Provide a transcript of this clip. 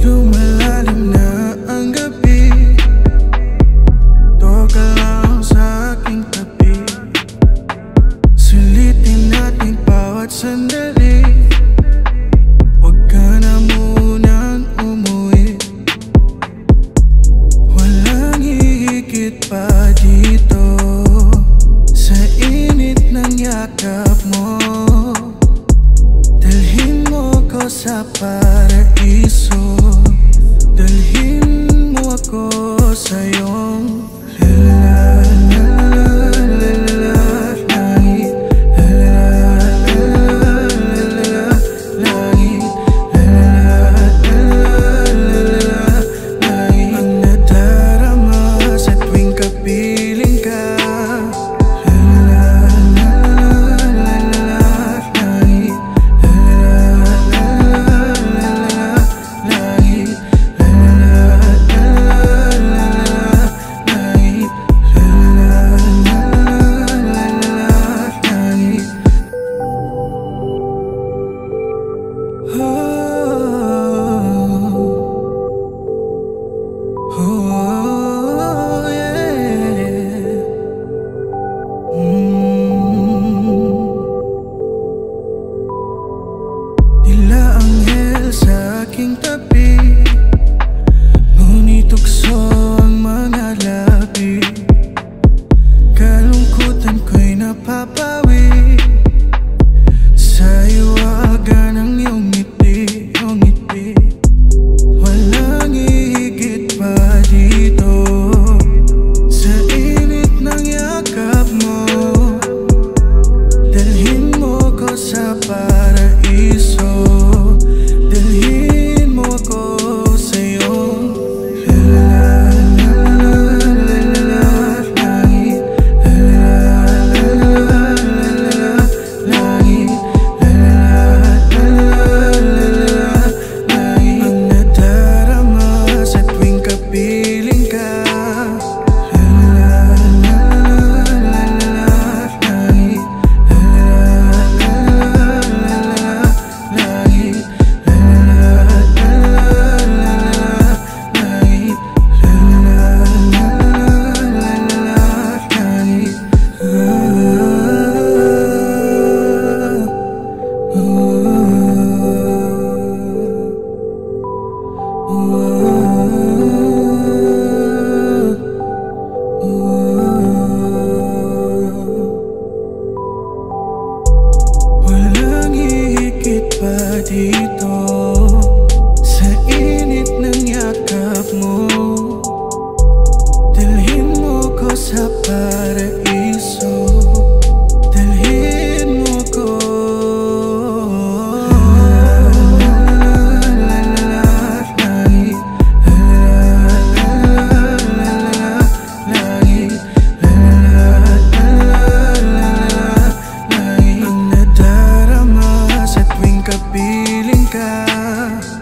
Lumalalim na ang gabi. Toka lang sa aking tabi. Sulitin natin bawat sandali. Sa paraiso. Dalhin mo ako sa iyong piling ka